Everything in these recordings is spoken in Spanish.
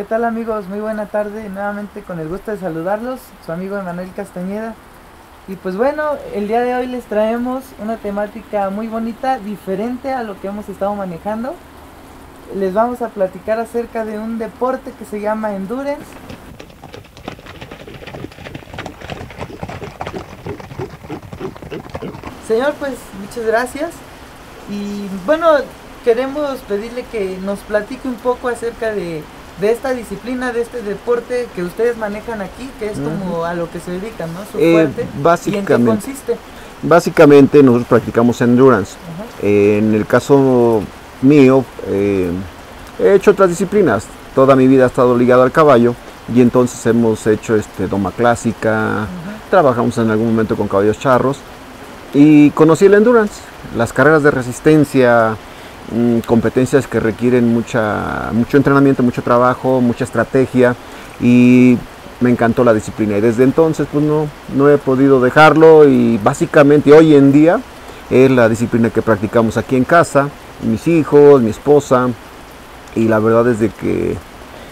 ¿Qué tal amigos? Muy buena tarde, nuevamente con el gusto de saludarlos, su amigo Emanuel Castañeda. Y pues bueno, el día de hoy les traemos una temática muy bonita, diferente a lo que hemos estado manejando. Les vamos a platicar acerca de un deporte que se llama Endurance. Señor, pues muchas gracias. Y bueno, queremos pedirle que nos platique un poco acerca de, de esta disciplina, de este deporte que ustedes manejan aquí, que es como a lo que se dedican, ¿no? Su Eh, fuerte. ¿Y en qué básicamente, consiste? básicamente nosotros practicamos endurance. Eh, en el caso mío, eh, he hecho otras disciplinas. Toda mi vida ha estado ligado al caballo y entonces hemos hecho este, doma clásica, trabajamos en algún momento con caballos charros y conocí el endurance, las carreras de resistencia, competencias que requieren mucha, mucho entrenamiento, mucho trabajo, mucha estrategia y me encantó la disciplina y desde entonces pues no, no he podido dejarlo y básicamente hoy en día es la disciplina que practicamos aquí en casa, mis hijos, mi esposa y la verdad es de que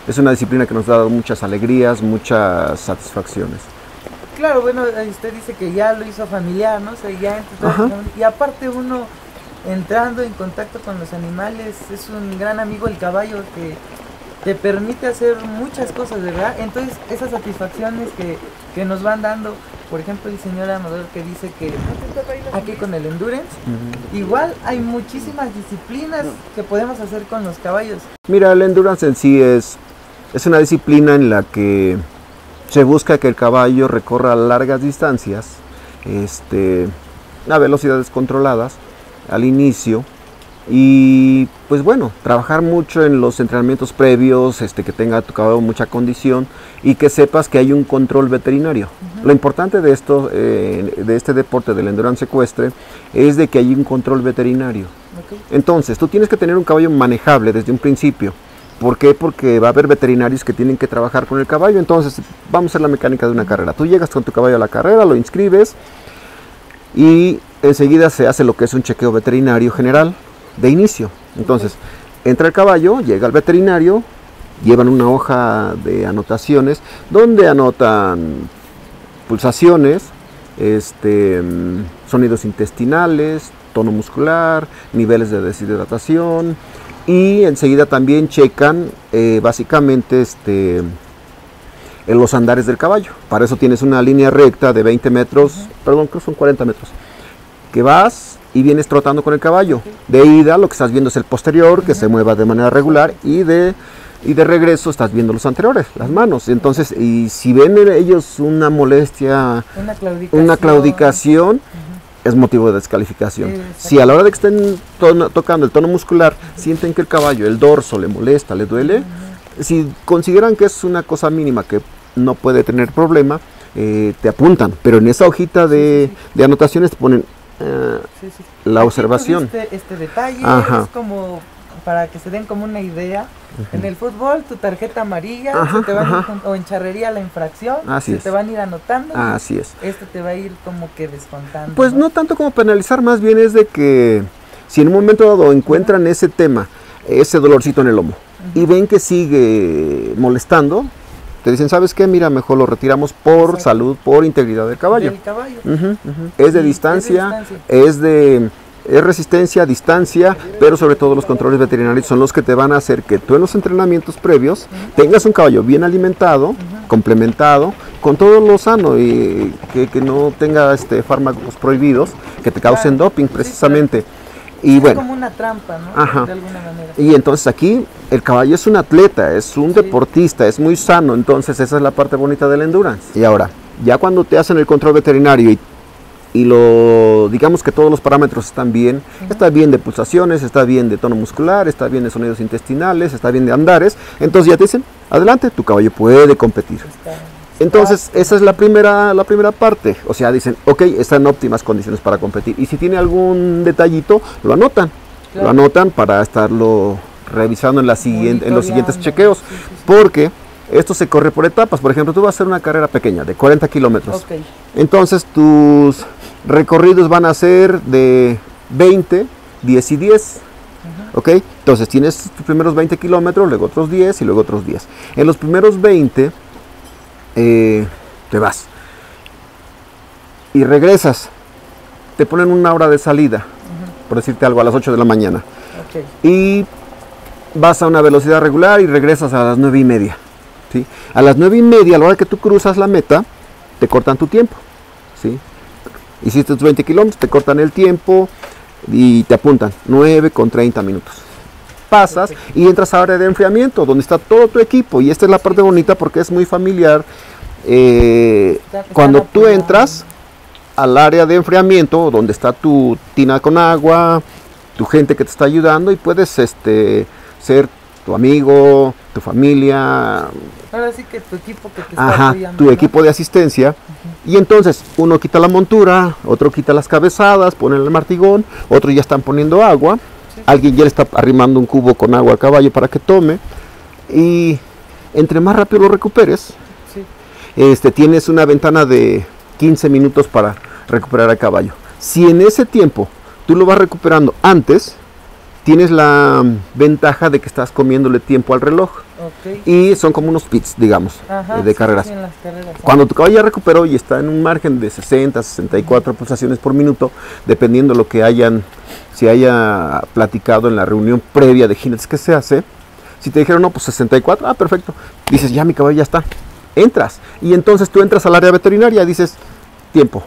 es una disciplina que nos ha dado muchas alegrías, muchas satisfacciones. Claro, bueno, eh, usted dice que ya lo hizo familiar, ¿no? O sea, ya familia. Y aparte uno entrando en contacto con los animales, es un gran amigo el caballo que te permite hacer muchas cosas, ¿verdad? Entonces, esas satisfacciones que, que nos van dando, por ejemplo, el señor Amador que dice que aquí con el endurance, igual hay muchísimas disciplinas que podemos hacer con los caballos. Mira, el endurance en sí es, es una disciplina en la que se busca que el caballo recorra largas distancias este, a velocidades controladas al inicio y pues bueno, trabajar mucho en los entrenamientos previos, este, que tenga tu caballo mucha condición y que sepas que hay un control veterinario. Lo importante de, esto, eh, de este deporte del endurance ecuestre es de que hay un control veterinario. Entonces, tú tienes que tener un caballo manejable desde un principio. ¿Por qué? Porque va a haber veterinarios que tienen que trabajar con el caballo. Entonces, vamos a hacer la mecánica de una carrera. Tú llegas con tu caballo a la carrera, lo inscribes y enseguida se hace lo que es un chequeo veterinario general de inicio. Entonces, entra el caballo, llega el veterinario, llevan una hoja de anotaciones donde anotan pulsaciones, este, mm, sonidos intestinales, tono muscular, niveles de deshidratación y enseguida también checan eh, básicamente este, en los andares del caballo. Para eso tienes una línea recta de 20 metros, perdón, creo que son 40 metros, que vas y vienes trotando con el caballo. De ida lo que estás viendo es el posterior, que se mueva de manera regular, y de, y de regreso estás viendo los anteriores, las manos. Entonces, y si ven en ellos una molestia, Una claudicación. una claudicación, es motivo de descalificación. Si a la hora de que estén tono- tocando el tono muscular, sienten que el caballo, el dorso le molesta, le duele, si consideran que es una cosa mínima que no puede tener problema, eh, te apuntan. Pero en esa hojita de, de anotaciones te ponen eh, Sí, sí. la Aquí observación. Este detalle Ajá. es como para que se den como una idea. En el fútbol, tu tarjeta amarilla, Ajá, se te va a ir ajá. o en charrería la infracción, Así se es. te van a ir anotando. Así es. Este te va a ir como que descontando. Pues no tanto como penalizar, más bien es de que si en un momento dado encuentran ese tema, ese dolorcito en el lomo, y ven que sigue molestando, te dicen, ¿sabes qué? Mira, mejor lo retiramos por Exacto. salud, por integridad del caballo. Del. Es de distancia, es de distancia. es de es resistencia, distancia, pero sobre todo los controles veterinarios son los que te van a hacer que tú en los entrenamientos previos tengas un caballo bien alimentado, complementado, con todo lo sano y que, que no tenga este fármacos prohibidos que te causen Claro. doping precisamente. Sí, Y es bueno, como una trampa, ¿no? Ajá. De alguna manera. y entonces aquí el caballo es un atleta, es un Sí. deportista, es muy sano, entonces esa es la parte bonita del endurance. Y ahora, ya cuando te hacen el control veterinario y, y lo digamos que todos los parámetros están bien, está bien de pulsaciones, está bien de tono muscular, está bien de sonidos intestinales, está bien de andares, entonces ya te dicen, adelante, tu caballo puede competir. Está- Entonces, esa es la primera, la primera parte. O sea, dicen, ok, está en óptimas condiciones para competir. Y si tiene algún detallito, lo anotan. Claro. Lo anotan para estarlo revisando en, la siguiente, en los siguientes chequeos. Sí, sí, sí. Porque esto se corre por etapas. Por ejemplo, tú vas a hacer una carrera pequeña de 40 kilómetros. Ok. Entonces, tus recorridos van a ser de 20, 10 y 10. ¿Ok? Entonces tienes tus primeros 20 kilómetros, luego otros 10 y luego otros 10. En los primeros 20 eh, te vas y regresas. Te ponen una hora de salida, por decirte algo, a las 8 de la mañana. Y vas a una velocidad regular y regresas a las 9 y media. ¿sí? A las 9 y media, a la hora que tú cruzas la meta, te cortan tu tiempo. ¿sí? Hiciste tus 20 kilómetros, te cortan el tiempo y te apuntan 9 con 30 minutos. Pasas y entras a área de enfriamiento, donde está todo tu equipo. Y esta es la parte bonita porque es muy familiar. Eh, cuando tú entras al área de enfriamiento, donde está tu tina con agua, tu gente que te está ayudando y puedes este, ser tu amigo, tu familia, Ahora sí que tu equipo que te está Ajá, apoyando. tu ¿no? equipo de asistencia. Y entonces uno quita la montura, otro quita las cabezadas, pone el martigón, otro ya están poniendo agua. Alguien ya le está arrimando un cubo con agua al caballo para que tome. Y entre más rápido lo recuperes, Sí. este, tienes una ventana de 15 minutos para recuperar al caballo. Si en ese tiempo tú lo vas recuperando antes, tienes la ventaja de que estás comiéndole tiempo al reloj. Y son como unos pits, digamos, Ajá, eh, de carreras. sí. Cuando tu caballo ya recuperó y está en un margen de 60, 64 pulsaciones por minuto, dependiendo lo que hayan, si haya platicado en la reunión previa de jinetes que se hace, si te dijeron, no, pues 64, ah, perfecto, dices, ya mi caballo ya está, entras, y entonces tú entras al área veterinaria, dices, tiempo,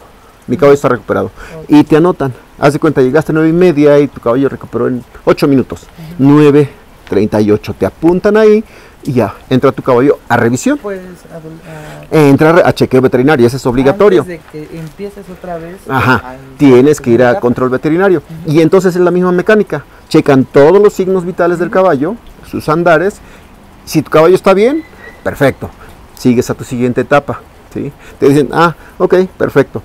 mi caballo está recuperado, y te anotan, haz de cuenta, llegaste a 9 y media y tu caballo recuperó en 8 minutos, 9, 38, te apuntan ahí, y ya, entra tu caballo a revisión. Puedes adul- a- Entrar a chequeo veterinario, ese es obligatorio. Antes de que empieces otra vez. Ajá, a- tienes que ir a control veterinario. Y entonces es la misma mecánica. Checan todos los signos vitales del caballo, sus andares. Si tu caballo está bien, perfecto. Sigues a tu siguiente etapa. ¿sí? Te dicen, ah, ok, perfecto.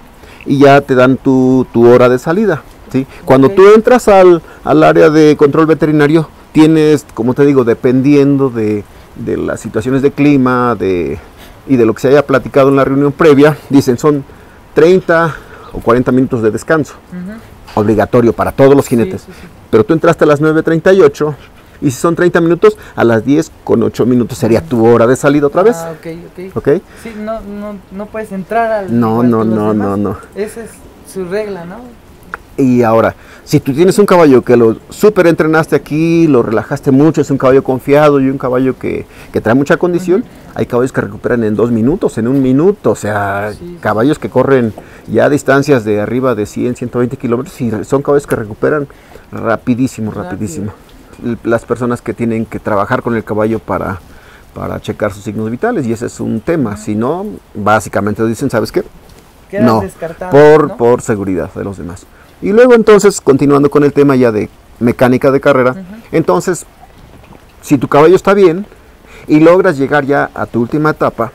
Y ya te dan tu, tu hora de salida. ¿sí? Cuando Ok. tú entras al, al área de control veterinario, tienes, como te digo, dependiendo de, de las situaciones de clima de, y de lo que se haya platicado en la reunión previa, dicen son 30 o 40 minutos de descanso, Ujú. obligatorio para todos los jinetes. Sí, sí, sí. Pero tú entraste a las 9.38 y si son 30 minutos, a las 10 con 8 minutos sería tu hora de salida otra vez. Ah, ok, ok. ¿Ok? Sí, no, no, no puedes entrar al. No, no, no, no, no. Esa es su regla, ¿no? Y ahora, si tú tienes un caballo que lo súper entrenaste aquí, lo relajaste mucho, es un caballo confiado y un caballo que, que trae mucha condición, hay caballos que recuperan en dos minutos, en un minuto, o sea, Sí. caballos que corren ya a distancias de arriba de 100, 120 kilómetros y son caballos que recuperan rapidísimo, rapidísimo. Las personas que tienen que trabajar con el caballo para, para checar sus signos vitales y ese es un tema, si no, básicamente dicen, ¿sabes qué? No, por, ¿no? por seguridad de los demás. Y luego entonces, continuando con el tema ya de mecánica de carrera, entonces, si tu caballo está bien y logras llegar ya a tu última etapa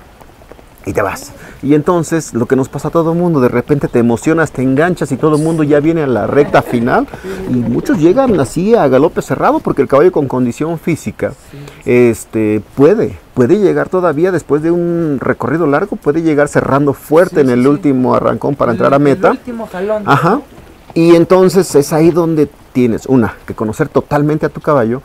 y te vas. Y entonces lo que nos pasa a todo el mundo, de repente te emocionas, te enganchas y todo el mundo ya viene a la recta final y muchos llegan así a galope cerrado porque el caballo con condición física este puede puede llegar todavía después de un recorrido largo, puede llegar cerrando fuerte Sí, en el sí. último arrancón para El- entrar a el meta. último jalón. Ajá. Y entonces es ahí donde tienes, una, que conocer totalmente a tu caballo